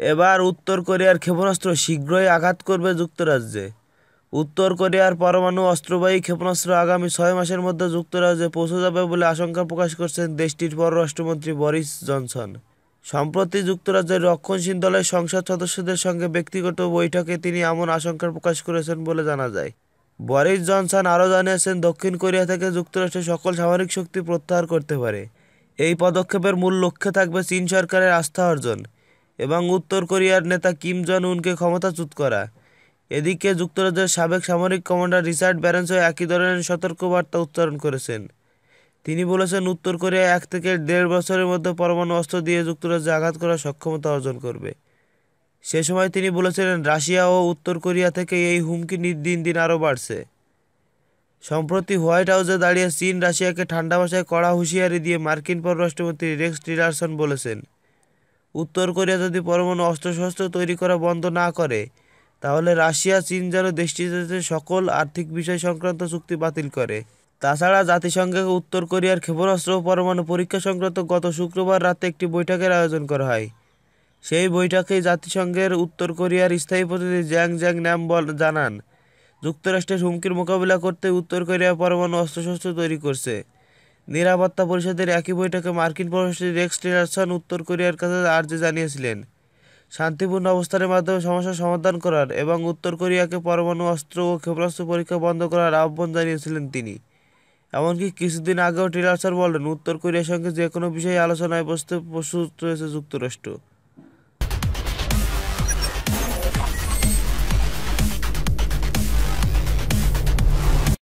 এবার উত্তর কোরিয়ার ক্ষেপণাস্ত্র শীঘ্রই আঘাত করবে যুক্তরাজ্যে। উত্তর কোরিয়ার পরমাণু অস্ত্রবাহী ক্ষেপণাস্ত্র আগামী ছয় মাসের মধ্যে যুক্তরাজ্যে পৌঁছে যাবে বলে আশঙ্কা প্রকাশ করছেন দেশটির পররাষ্ট্রমন্ত্রী বরিস জনসন। সম্প্রতি যুক্তরাজ্যের রক্ষণশীল দলের সংসদ সদস্যদের সঙ্গে ব্যক্তিগত বৈঠকে তিনি এমন আশঙ্কা প্রকাশ করেছেন বলে জানা যায়। বরিস জনসন আরও জানিয়েছেন, দক্ষিণ কোরিয়া থেকে যুক্তরাষ্ট্রের সকল সামরিক শক্তি প্রত্যাহার করতে পারে। এই পদক্ষেপের মূল লক্ষ্যে থাকবে চীন সরকারের আস্থা অর্জন এবং উত্তর কোরিয়ার নেতা কিম জন উনকে ক্ষমতাচ্যুত করা। এদিকে যুক্তরাজ্যের সাবেক সামরিক কমান্ডার রিচার্ড ব্যারেন্সও একই ধরনের সতর্কবার্তা উচ্চারণ করেছেন। তিনি বলেছেন, উত্তর কোরিয়া এক থেকে দেড় বছরের মধ্যে পরমাণু অস্ত্র দিয়ে যুক্তরাজ্যে আঘাত করার সক্ষমতা অর্জন করবে। সে সময় তিনি বলেছিলেন, রাশিয়া ও উত্তর কোরিয়া থেকে এই হুমকি দিন দিন আরও বাড়ছে। সম্প্রতি হোয়াইট হাউসে দাঁড়িয়ে চীন রাশিয়াকে ঠান্ডা ভাষায় কড়া হুঁশিয়ারি দিয়ে মার্কিন পররাষ্ট্রমন্ত্রী রেক্স টিলারসন বলেছেন, উত্তর কোরিয়া যদি পরমাণু অস্ত্রশস্ত্র তৈরি করা বন্ধ না করে, তাহলে রাশিয়া, চীন যেন দেশটিতে সকল আর্থিক বিষয় সংক্রান্ত চুক্তি বাতিল করে। তাছাড়া জাতিসংঘে উত্তর কোরিয়ার ক্ষেপণাস্ত্র ও পরমাণু পরীক্ষা সংক্রান্ত গত শুক্রবার রাতে একটি বৈঠকের আয়োজন করা হয়। সেই বৈঠকেই জাতিসংঘের উত্তর কোরিয়ার স্থায়ী প্রতিনিধি জ্যাং জ্যাং ন্যাম বল জানান, যুক্তরাষ্ট্রের হুমকির মোকাবিলা করতে উত্তর কোরিয়া পরমাণু অস্ত্রশস্ত্র তৈরি করছে। নিরাপত্তা পরিষদের একই বৈঠকে মার্কিন পররাষ্ট্র রেক্স টিলারসন উত্তর কোরিয়ার কাছে আর্জি জানিয়েছিলেন। শান্তিপূর্ণ অবস্থানের মাধ্যমে সমস্যার সমাধান করার এবং উত্তর কোরিয়াকে পরমাণু অস্ত্র ও ক্ষেপণাস্ত্র পরীক্ষা বন্ধ করার আহ্বান জানিয়েছিলেন তিনি। এমনকি কিছুদিন আগেও টিলারসন বলেন, উত্তর কোরিয়ার সঙ্গে যে কোনো বিষয়ে আলোচনায় বসতে প্রস্তুত রয়েছে যুক্তরাষ্ট্র।